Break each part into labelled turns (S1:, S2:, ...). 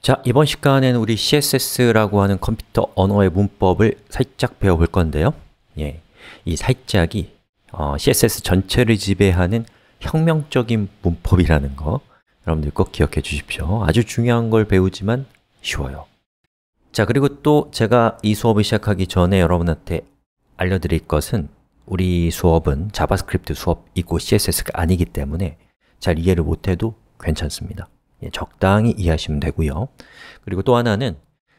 S1: 자, 이번 시간에는 우리 CSS라고 하는 컴퓨터 언어의 문법을 살짝 배워볼 건데요. 예, 이 살짝이 어, CSS 전체를 지배하는 혁명적인 문법이라는 거 여러분들 꼭 기억해 주십시오. 아주 중요한 걸 배우지만 쉬워요. 자, 그리고 또 제가 이 수업을 시작하기 전에 여러분한테 알려드릴 것은 우리 수업은 JavaScript 수업이고 CSS가 아니기 때문에 잘 이해를 못해도 괜찮습니다. 예, 적당히 이해하시면 되고요. 그리고 또 하나는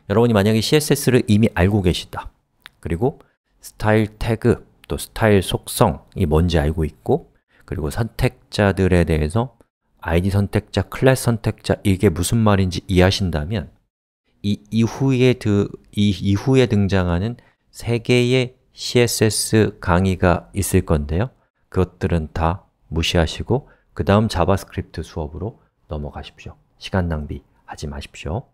S1: 여러분이 만약에 CSS를 이미 알고 계시다. 그리고 스타일 태그, 또 스타일 속성이 뭔지 알고 있고 그리고 선택자들에 대해서 id 선택자, 클래스 선택자 이게 무슨 말인지 이해하신다면 이 이후에, 드, 이 이후에 등장하는 세 개의 CSS 강의가 있을 건데요. 그것들은 다 무시하시고 그 다음 JavaScript 수업으로 넘어가십시오. 시간 낭비하지 마십시오.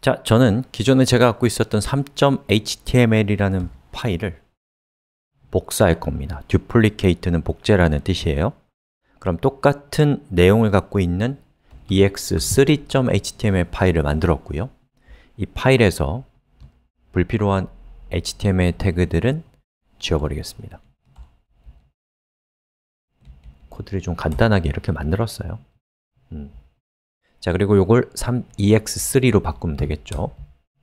S1: 자, 저는 기존에 제가 갖고 있었던 3.html이라는 파일을 복사할 겁니다. duplicate는 복제라는 뜻이에요. 그럼 똑같은 내용을 갖고 있는 ex3.html 파일을 만들었고요. 이 파일에서 불필요한 html 태그들은 지워버리겠습니다. 코드를 좀 간단하게 이렇게 만들었어요 음. 자, 그리고 이걸 3ex3로 바꾸면 되겠죠?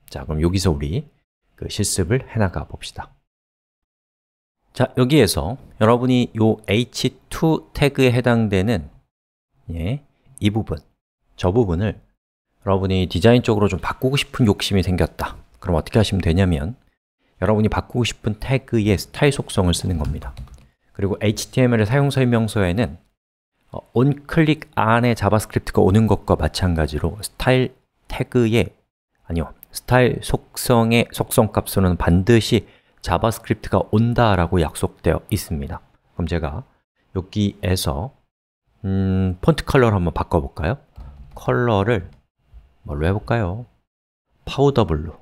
S1: 자, 그럼 여기서 우리 그 실습을 해나가 봅시다. 자, 여기에서 여러분이 이 h2 태그에 해당되는 예, 이 부분, 저 부분을 여러분이 디자인 쪽으로 좀 바꾸고 싶은 욕심이 생겼다. 그럼 어떻게 하시면 되냐면 여러분이 바꾸고 싶은 태그의 스타일 속성을 쓰는 겁니다. 그리고 HTML의 사용 설명서에는 어, onClick 안에 JavaScript가 오는 것과 마찬가지로 스타일 태그의 아니요, 스타일 속성의 속성 값으로는 반드시 JavaScript가 온다라고 약속되어 있습니다 그럼 제가 여기에서 음, 폰트 컬러를 한번 바꿔볼까요? 컬러를 뭘로 해볼까요? powder blue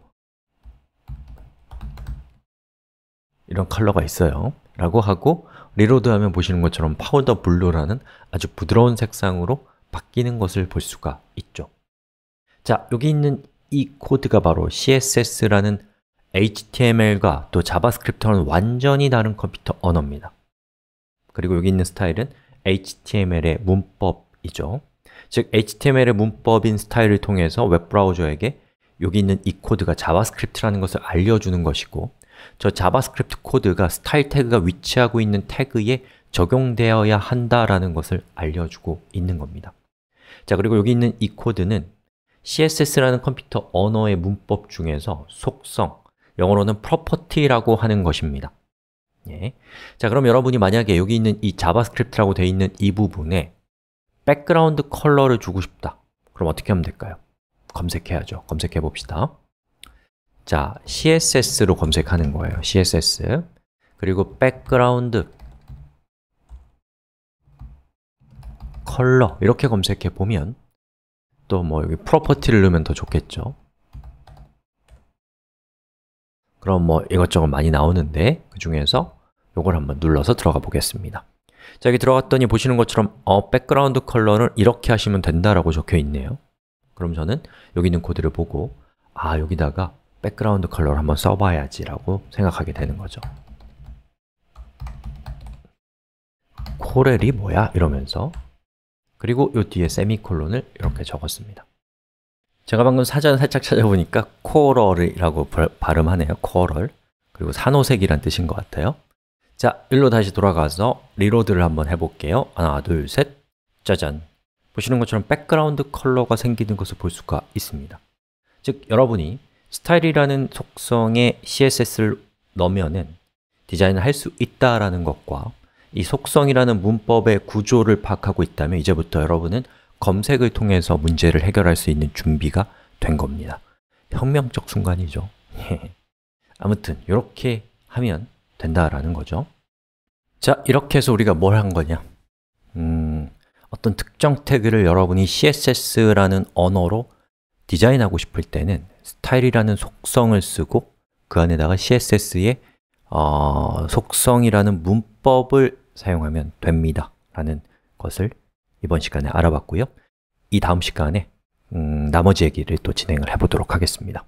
S1: 이런 컬러가 있어요 라고 하고 reload하면 보시는 것처럼 powder blue라는 아주 부드러운 색상으로 바뀌는 것을 볼 수가 있죠. 자, 여기 있는 이 코드가 바로 CSS라는 HTML과 또 JavaScript와는 완전히 다른 컴퓨터 언어입니다. 그리고 여기 있는 스타일은 HTML의 문법이죠. 즉, HTML의 문법인 스타일을 통해서 웹브라우저에게 여기 있는 이 코드가 JavaScript라는 것을 알려주는 것이고 저 JavaScript 코드가 스타일 태그가 위치하고 있는 태그에 적용되어야 한다라는 것을 알려주고 있는 겁니다. 자, 그리고 여기 있는 이 코드는 CSS라는 컴퓨터 언어의 문법 중에서 속성, 영어로는 property라고 하는 것입니다. 예. 자, 그럼 여러분이 만약에 여기 있는 이 JavaScript라고 되어 있는 이 부분에 백그라운드 컬러를 주고 싶다. 그럼 어떻게 하면 될까요? 검색해야죠. 검색해 봅시다 자, CSS로 검색하는 거예요. CSS 그리고 백그라운드 컬러 이렇게 검색해 보면 또 뭐 여기 property를 넣으면 더 좋겠죠. 그럼 뭐 이것저것 많이 나오는데 그 중에서 이걸 한번 눌러서 들어가 보겠습니다. 자, 여기 들어갔더니 보시는 것처럼 어, 백그라운드 컬러를 이렇게 하시면 된다라고 적혀 있네요. 그럼 저는 여기 있는 코드를 보고 아, 여기다가 백그라운드 컬러를 한번 써봐야지 라고 생각하게 되는 거죠. coral이 뭐야? 이러면서. 그리고 이 뒤에 세미콜론을 이렇게 적었습니다. 제가 방금 사전 살짝 찾아보니까 coral이라고 발음하네요. coral. 그리고 산호색이란 뜻인 것 같아요. 자, 일로 다시 돌아가서 reload를 한번 해볼게요. 하나, 둘, 셋, 짜잔. 보시는 것처럼 백그라운드 컬러가 생기는 것을 볼 수가 있습니다. 즉, 여러분이 스타일이라는 속성에 CSS를 넣으면 디자인을 할 수 있다라는 것과 이 속성이라는 문법의 구조를 파악하고 있다면 이제부터 여러분은 검색을 통해서 문제를 해결할 수 있는 준비가 된 겁니다. 혁명적 순간이죠. 아무튼 이렇게 하면 된다라는 거죠. 자, 이렇게 해서 우리가 뭘 한 거냐? 음, 어떤 특정 태그를 여러분이 CSS라는 언어로 디자인하고 싶을 때는 스타일이라는 속성을 쓰고 그 안에다가 CSS의 어, 속성이라는 문법을 사용하면 됩니다 라는 것을 이번 시간에 알아봤고요 이 다음 시간에 음, 나머지 얘기를 또 진행을 해보도록 하겠습니다.